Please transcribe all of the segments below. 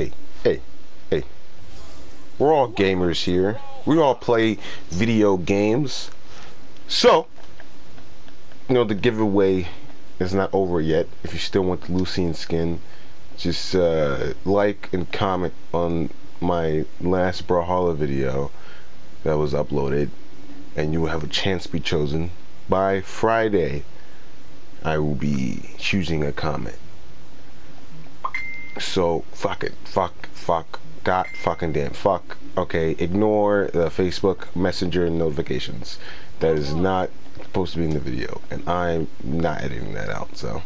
hey, hey, hey. We're all gamers here. We all play video games. So, you know, the giveaway is not over yet. If you still want the Lucien skin, just uh, like and comment on my last Brawlhalla video that was uploaded, and you will have a chance to be chosen. By Friday, I will be choosing a comment. So, fuck it. Fuck, fuck, god fucking damn. Fuck. Okay, ignore the Facebook Messenger notifications. That is oh. not supposed to be in the video, and I'm not editing that out, so.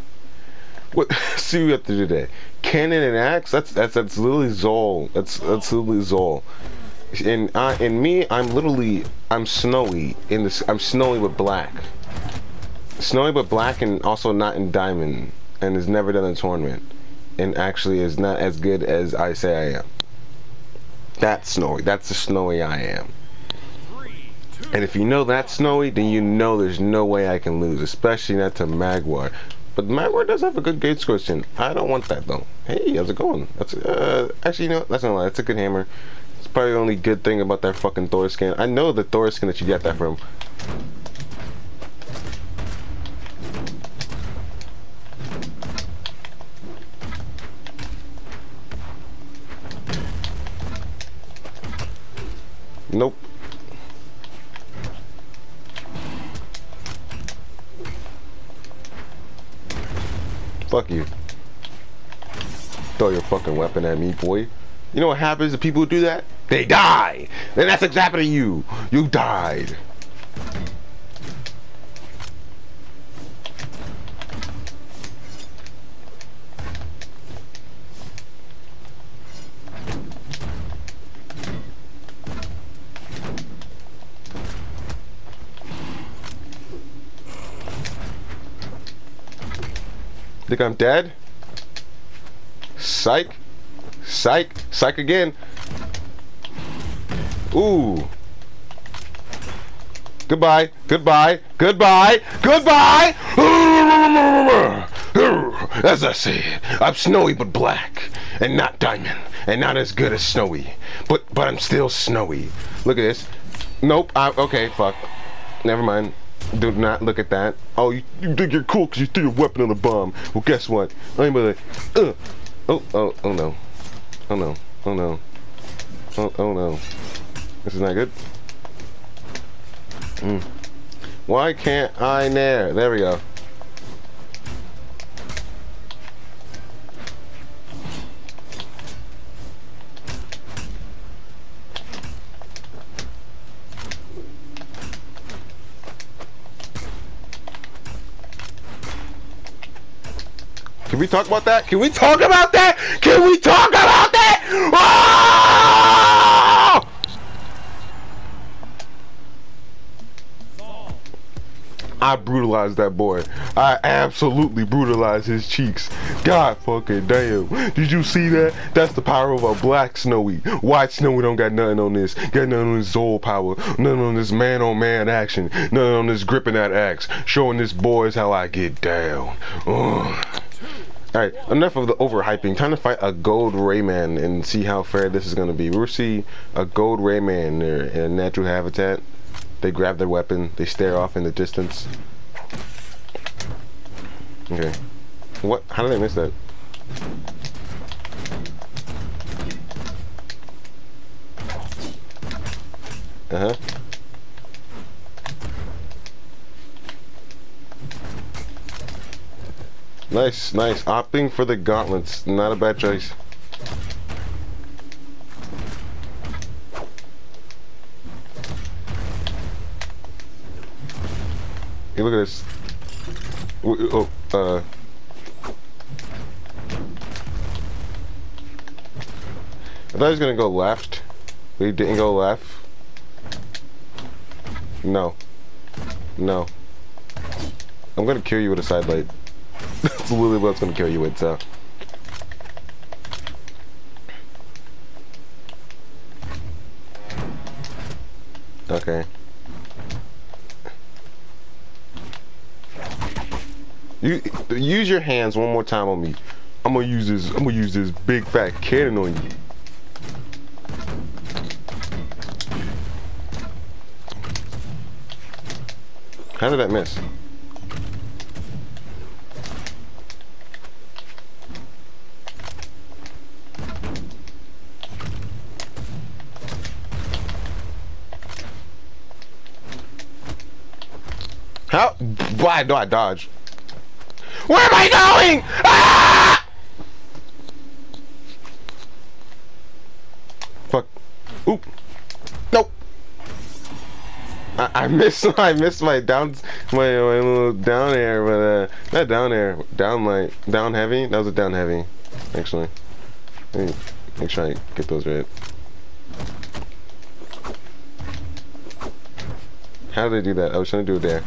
What see what we have to do today? Cannon and axe? That's that's that's literally Xull. That's that's literally Xull. And I and me, I'm literally I'm snowy in this. I'm snowy with black. Snowy but black, and also not in diamond, and is never done a tournament, and actually is not as good as I say I am. That's snowy. That's the snowy I am. And if you know that's snowy, then you know there's no way I can lose, especially not to Magyar. But Magyar does have a good gauge question. I don't want that though. Hey, how's it going? That's uh, actually, you know, that's not lie. That's a good hammer. It's probably the only good thing about that fucking Thor skin. I know the Thor skin that you got that from. Nope. Fuck you. Throw your fucking weapon at me, boy. You know what happens to people who do that? They die! And that's exactly you. You died. Think I'm dead? Psych. Psych. Psych again. Ooh. Goodbye. Goodbye. Goodbye. Goodbye. As I said, I'm snowy but black, and not diamond, and not as good as snowy, but but I'm still snowy. Look at this. Nope. I, okay. Fuck. Never mind. Do not look at that. Oh, you, you think you're cool because you threw your weapon on a bomb. Well, guess what? I'm like, uh, oh, oh, oh no. Oh no. Oh no. Oh, oh no. This is not good. Mm. Why can't I nair? There we go. We talk about that? Can we talk about that? Can we talk about that? Oh! I brutalized that boy. I absolutely brutalized his cheeks. God fucking damn. Did you see that? That's the power of a black Snowy. White Snowy don't got nothing on this. Got nothing on this Xull power. Nothing on this man on man action. Nothing on this gripping that axe. Showing this boys how I get down. Ugh. Alright, enough of the overhyping. Time to fight a gold Rayman and see how fair this is going to be. We'll see a gold Rayman in a natural habitat. They grab their weapon, they stare off in the distance. Okay. What? How did I miss that? Uh-huh. Nice, nice. Opting for the gauntlets. Not a bad choice. Hey, look at this. Oh, uh... I thought he was gonna go left, but he didn't go left. No. No. I'm gonna kill you with a side light. Literally what's gonna kill you with, so. Okay. You use your hands one more time on me. I'm gonna use this. I'm gonna use this big fat cannon on you. How did that miss? How? Why do I dodge? Where am I going? Ah! Fuck. Oop. Nope. I, I missed I missed my down my, my little down air, but uh not down air, down light, down heavy. That was a down heavy, actually. Let me make sure I get those right. How did I do that? I was trying to do it there.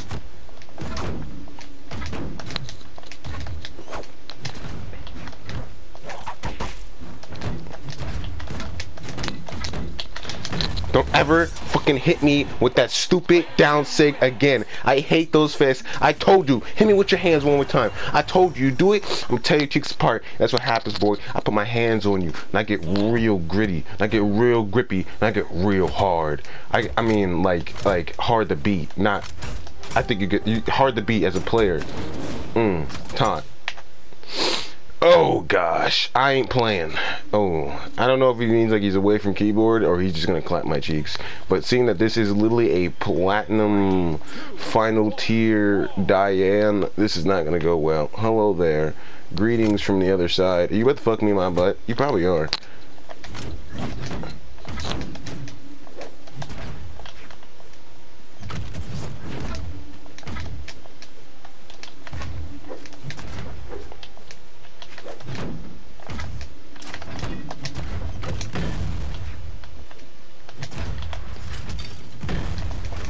Ever fucking hit me with that stupid down sig again. I hate those fists. I told you, hit me with your hands one more time. I told you, do it. I'm gonna tear your cheeks apart. That's what happens, boy. I put my hands on you, and I get real gritty, and I get real grippy, and I get real hard. I, I mean, like, like hard to beat. Not, I think you get you, hard to beat as a player. Mmm, taunt. Oh gosh, I ain't playing. Oh, I don't know if he means like he's away from keyboard or he's just gonna clap my cheeks. But seeing that this is literally a platinum final tier Diane, this is not gonna go well. Hello there. Greetings from the other side. Are you about to fuck me in my butt? You probably are.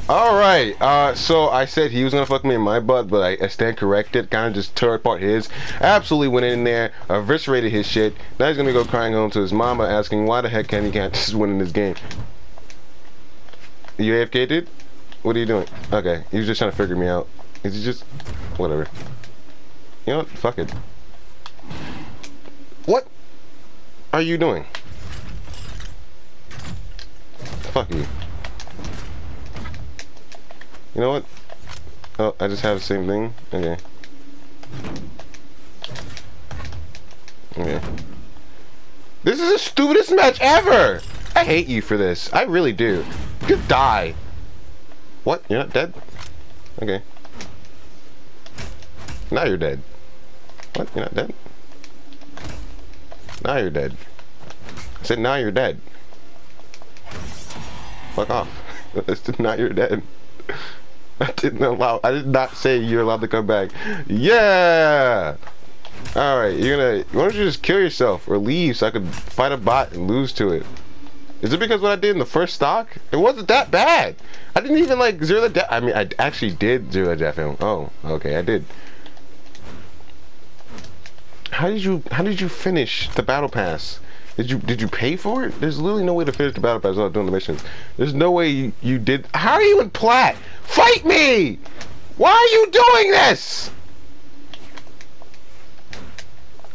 All right. Uh, so I said he was gonna fuck me in my butt, but I, I stand corrected. Kind of just tore apart his. Absolutely went in there, eviscerated his shit. Now he's gonna go crying home to his mama, asking why the heck can he can't just win in this game. You AFK, dude? What are you doing? Okay, he was just trying to figure me out. Is he just whatever? You know what? Fuck it. What are you doing? Fuck you. You know what? Oh, I just have the same thing? Okay. Okay. This is the stupidest match ever! I hate you for this. I really do. You die. What? You're not dead? Okay. Now you're dead. What? You're not dead? Now you're dead. I said now you're dead. Fuck off. now you're dead. I didn't allow. I did not say you're allowed to come back. Yeah. All right, you're gonna. Why don't you just kill yourself or leave so I could fight a bot and lose to it? Is it because what I did in the first stock? It wasn't that bad. I didn't even like zero the death. I mean, I actually did zero the death. Oh, okay, I did. How did you? How did you finish the battle pass? Did you did you pay for it? There's literally no way to finish the battle pass without doing the missions. There's no way you, you did. How are you in plat? Fight me! Why are you doing this?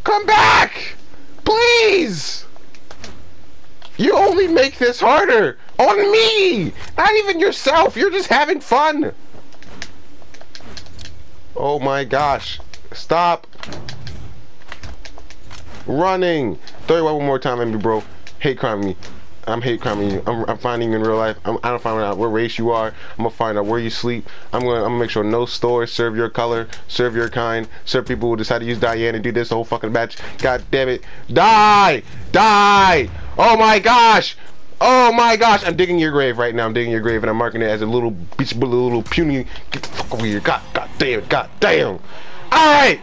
Come back! Please! You only make this harder on me! Not even yourself, you're just having fun! Oh my gosh. Stop. Running. Throw it one more time me, bro. Hate crime me. I'm hate criming you. I'm, I'm finding you in real life. I'm, I don't find out what race you are. I'm gonna find out where you sleep. I'm gonna, I'm gonna make sure no stores serve your color, serve your kind, serve people who decide to use Diane and do this whole fucking match. God damn it. Die! Die! Oh my gosh! Oh my gosh! I'm digging your grave right now. I'm digging your grave and I'm marking it as a little bitch, little, little puny. Get the fuck over here. God, God damn it. God damn. Alright!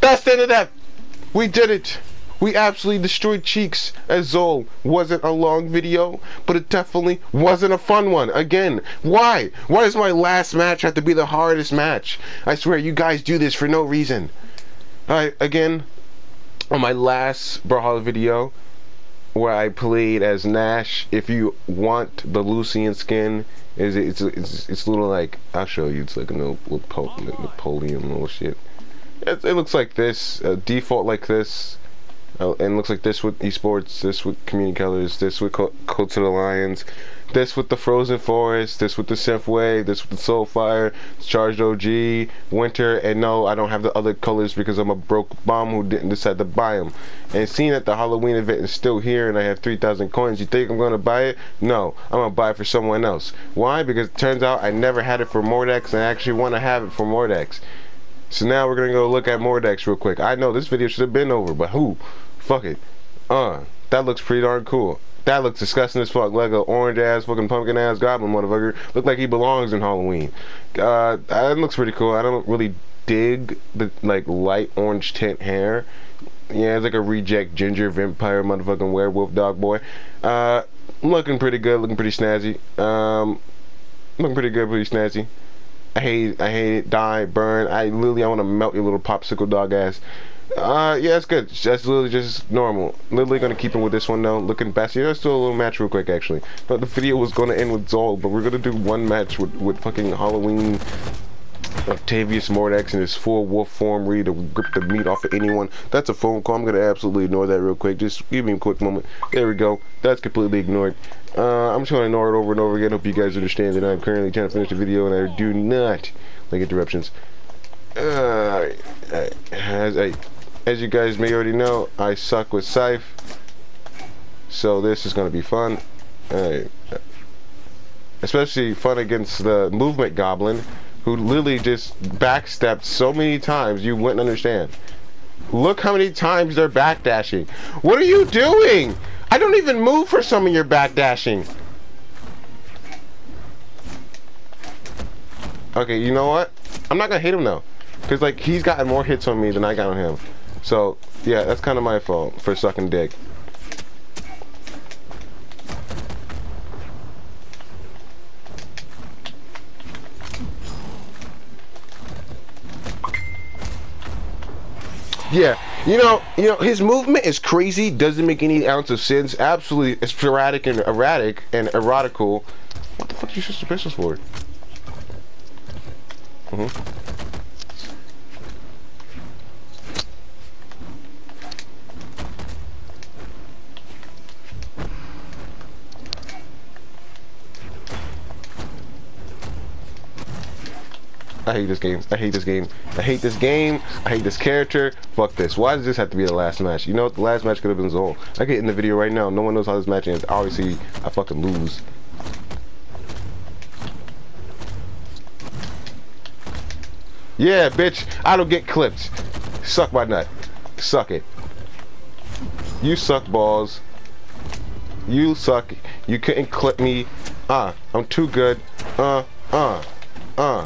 That's the end of that. We did it. We absolutely destroyed Cheeks as Xull. Wasn't a long video, but it definitely wasn't a fun one. Again, why? Why does my last match have to be the hardest match? I swear, you guys do this for no reason. Alright, again, on my last Brawlhalla video, where I played as Nash, if you want the Lucien skin, is it's, it's, it's, little like, I'll show you, it's like a little, little Napoleon little shit. it, it looks like this. Uh, default like this. Uh, and looks like this with esports, this with community colors, this with Co of the Lions, this with the Frozen Forest, this with the Synthwave, this with the Soulfire, Charged OG, Winter, and no, I don't have the other colors because I'm a broke bum who didn't decide to buy them. And seeing that the Halloween event is still here and I have 3,000 coins, you think I'm to buy it? No, I'm to buy it for someone else. Why? Because it turns out I never had it for Mordex and I actually want to have it for Mordex. So now we're to go look at Mordex real quick. I know this video should have been over, but who? Fuck it. Uh, that looks pretty darn cool. That looks disgusting as fuck. Like a orange ass, fucking pumpkin ass goblin motherfucker. Look like he belongs in Halloween. Uh, that looks pretty cool. I don't really dig the like light orange tint hair. Yeah, it's like a reject ginger vampire motherfucking werewolf dog boy. Uh, looking pretty good. Looking pretty snazzy. Um, looking pretty good. Pretty snazzy. I hate, I hate it. Die, burn. I literally, I want to melt your little popsicle dog ass. Uh, yeah, it's good. That's literally just normal. Literally gonna keep him with this one though. Looking best. Yeah, let's do a little match real quick actually. But the video was gonna end with Xull, but we're gonna do one match with, with fucking Halloween Octavius Mordex in his full wolf form ready to rip the meat off of anyone. That's a phone call. I'm gonna absolutely ignore that real quick. Just give me a quick moment. There we go. That's completely ignored. Uh, I'm just gonna ignore it over and over again. Hope you guys understand that I'm currently trying to finish the video and I do not like interruptions. Uh, as I as you guys may already know, I suck with Scythe. So this is going to be fun. Especially fun against the Movement Goblin, who literally just backstepped so many times you wouldn't understand. Look how many times they're backdashing. What are you doing? I don't even move for some of your backdashing. Okay, you know what? I'm not gonna hit him though. Cause like he's gotten more hits on me than I got on him. So, yeah, that's kind of my fault for sucking dick. Yeah, you know, you know, his movement is crazy. Doesn't make any ounce of sense. Absolutely sporadic and erratic and erotical. What the fuck are you switch the pistols for? Mm I hate this game. I hate this game. I hate this game. I hate this character. Fuck this. Why does this have to be the last match? You know what? The last match could have been Xull. I get in the video right now. No one knows how this match ends. Obviously, I fucking lose. Yeah, bitch. I don't get clipped. Suck my nut. Suck it. You suck balls. You suck. You couldn't clip me. Uh, I'm too good. Uh, uh, uh.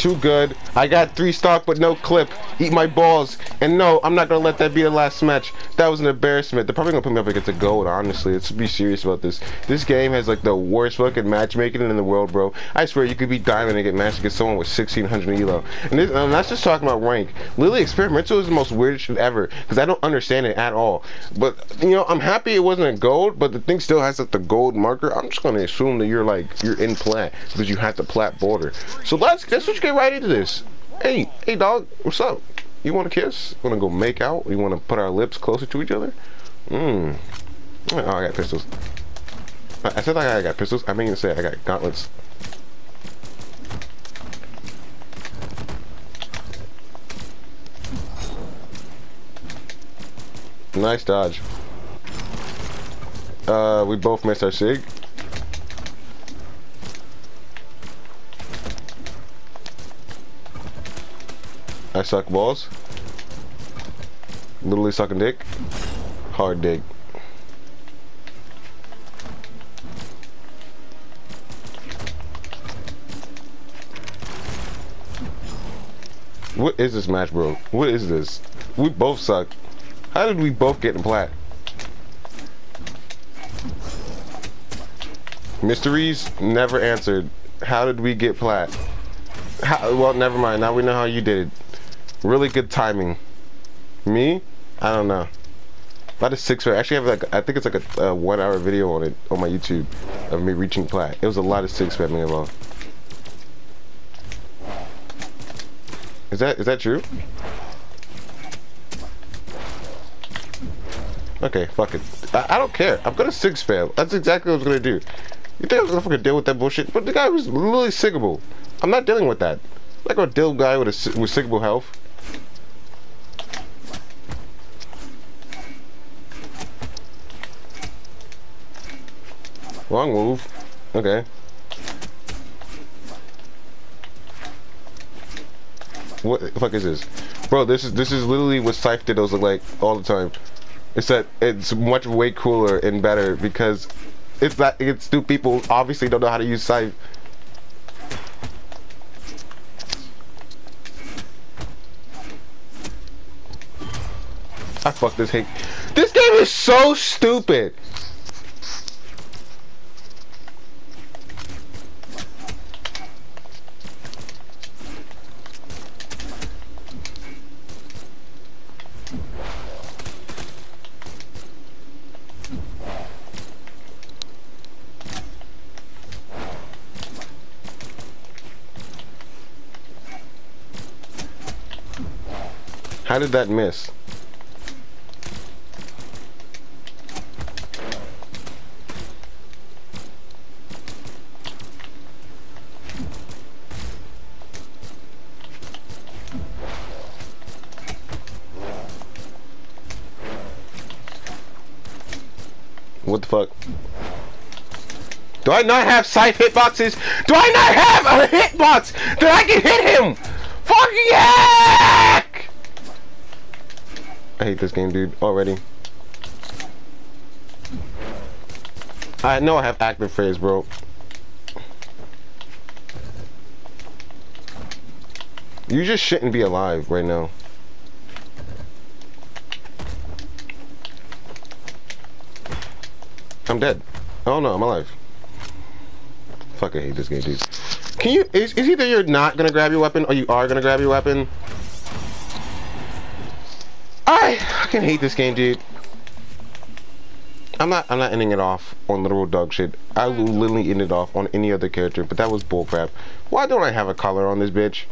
Too good. I got three stock but no clip. Eat my balls. And no, I'm not gonna let that be the last match. That was an embarrassment. They're probably gonna put me up against a gold, honestly. Let's be serious about this. This game has like the worst fucking matchmaking in the world, bro. I swear you could be diamond and get matched against someone with 1600 elo. And, this, um, I'm not just talking about rank. Lily experimental is the most weirdest shit ever because I don't understand it at all. But you know, I'm happy it wasn't a gold, but the thing still has like the gold marker. I'm just gonna assume that you're like you're in plat because you have the plat border. So let's let's just get right into this. Hey, hey dog, what's up? You want to kiss? Want to go make out? You want to put our lips closer to each other? Mmm. Oh, I got pistols. I said like I got pistols. I mean to say I got gauntlets. Nice dodge. Uh, we both missed our sig. I suck balls. Literally sucking dick. Hard dick. What is this match, bro? What is this? We both suck. How did we both get in plat? Mysteries never answered. How did we get plat? How, well, never mind. Now we know how you did it. Really good timing. Me? I don't know. About a six spam. Actually, have like I think it's like a, a one hour video on it on my YouTube of me reaching plat. It was a lot of six spamming involved. Is that is that true? Okay, fuck it. I, I don't care. I'm gonna six spam. That's exactly what I was gonna do. You think I was gonna fucking deal with that bullshit? But the guy was literally sickable. I'm not dealing with that. I'm not gonna deal with a guy with a with sickable health. Wrong move. Okay. What the fuck is this? Bro, this is this is literally what Scythe Dittos look like all the time. It's that it's much way cooler and better because it's that it's two people obviously don't know how to use Scythe. I fuck this hate. This game is so stupid. How did that miss? What the fuck? Do I not have scythe hitboxes? Do I not have a hitbox that I can hit him? Fuck yeah! Hate this game, dude, already. I know I have active phase, bro. You just shouldn't be alive right now. I'm dead. Oh no, I'm alive. Fuck, I hate this game, dude. Can you, is, is either you're not gonna grab your weapon or you are gonna grab your weapon? I fucking hate this game, dude. I'm not I'm not ending it off on literal dog shit. I will literally end it off on any other character, but that was bullcrap. Why don't I have a collar on this bitch?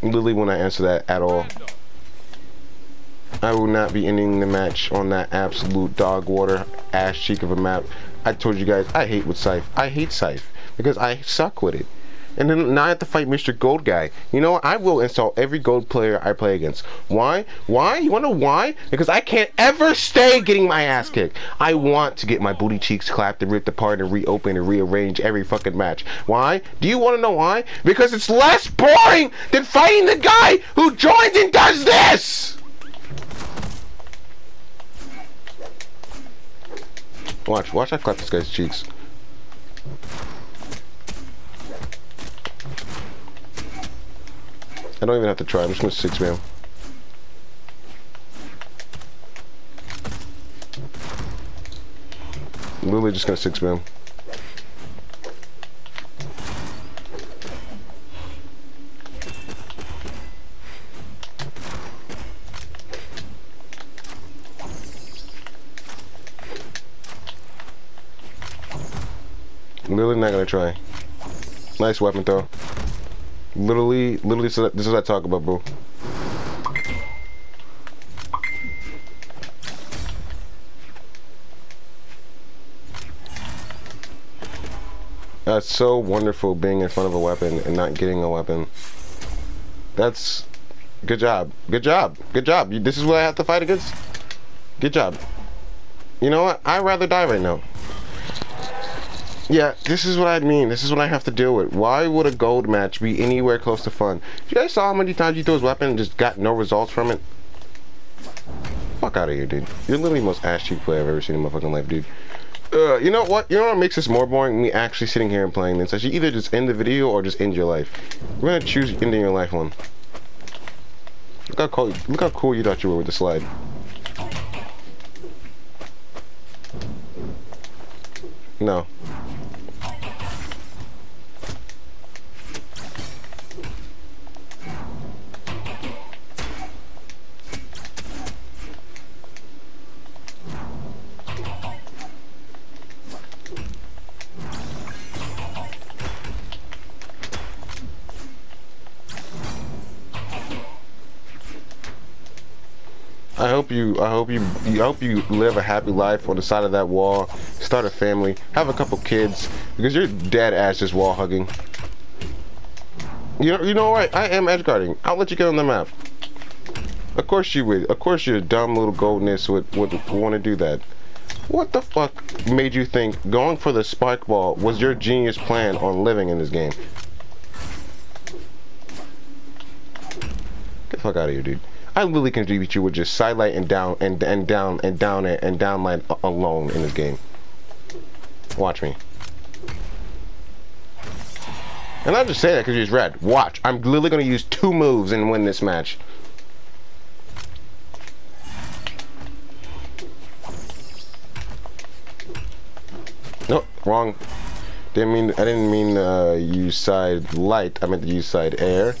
Literally when I answer that at all. I will not be ending the match on that absolute dog water ass cheek of a map. I told you guys I hate with Scythe. I hate Scythe because I suck with it. And then now I have to fight Mr. Gold Guy. You know? I will install every gold player I play against. Why? Why? You wanna know why? Because I can't ever stay getting my ass kicked. I want to get my booty cheeks clapped and ripped apart and reopen and rearrange every fucking match. Why? Do you wanna know why? Because it's less boring than fighting the guy who joins and does this! Watch, watch I clap this guy's cheeks. I don't even have to try. I'm just gonna six man. Literally just gonna six man. Literally not gonna try. Nice weapon though. Literally, literally, this is what I talk about, bro. That's so wonderful being in front of a weapon and not getting a weapon. That's good job. Good job. Good job. This is what I have to fight against? Good job. You know what? I'd rather die right now. Yeah, this is what I mean. This is what I have to deal with. Why would a gold match be anywhere close to fun? You guys saw how many times you threw his weapon and just got no results from it? Fuck out of here, dude. You're literally the most ass cheek player I've ever seen in my fucking life, dude. Uh, you know what? You know what makes this more boring? Me actually sitting here and playing this. I should either just end the video or just end your life. We're gonna choose ending your life one. Look how cool, look how cool you thought you were with the slide. No. You I hope you I hope you live a happy life on the side of that wall. Start a family. Have a couple kids because you're dead ass just wall hugging. You know you know what? I am edge guarding. I'll let you get on the map. Of course you would. Of course your dumb little goldness would would want to do that. What the fuck made you think going for the spike ball was your genius plan on living in this game? Get the fuck out of here, dude. I literally can beat you with just sidelight and down and and down and down and down line alone in this game. Watch me. And I just say that because he's red. Watch. I'm literally going to use two moves and win this match. Nope, wrong. Didn't mean. I didn't mean uh, use side light. I meant to use side air.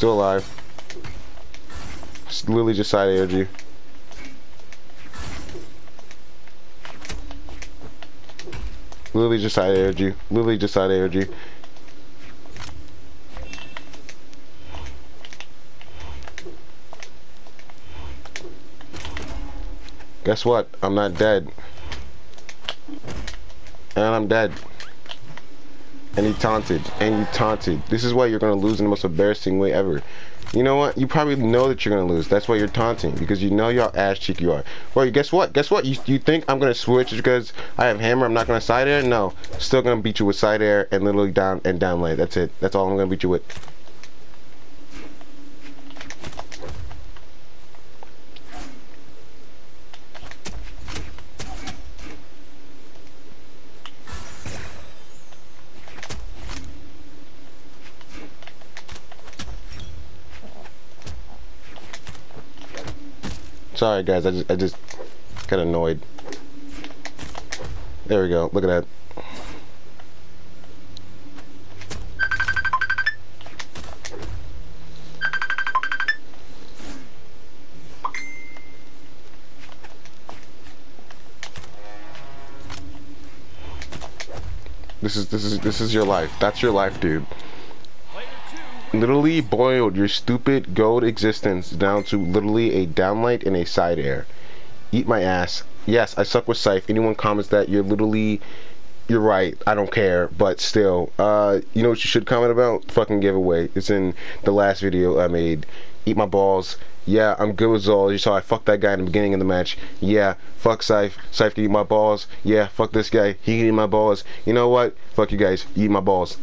Still alive. Lily just side aired you. Lily just side aired you. Lily just side aired you. Guess what? I'm not dead. And I'm dead. And he taunted. And you taunted. This is why you're to lose in the most embarrassing way ever. You know what? You probably know that you're gonna lose. That's why you're taunting because you know how ass cheek you are. Well, guess what? Guess what? You you think I'm gonna switch because I have hammer? I'm not gonna side air? No, still gonna beat you with side air and literally down and down lane. That's it. That's all I'm gonna beat you with. Sorry guys, I just I just got annoyed. There we go. Look at that. This is this is this is your life. That's your life, dude literally boiled your stupid gold existence down to literally a downlight and a side air. Eat my ass. Yes, I suck with Scythe. Anyone comments that you're literally you're right. I don't care, but still, uh, you know what you should comment about? Fucking giveaway. It's in the last video I made. Eat my balls. Yeah, I'm good with Xull. You saw I fucked that guy in the beginning of the match. Yeah, fuck Scythe. Scythe can eat my balls. Yeah, fuck this guy. He can eat my balls. You know what? Fuck you guys. Eat my balls.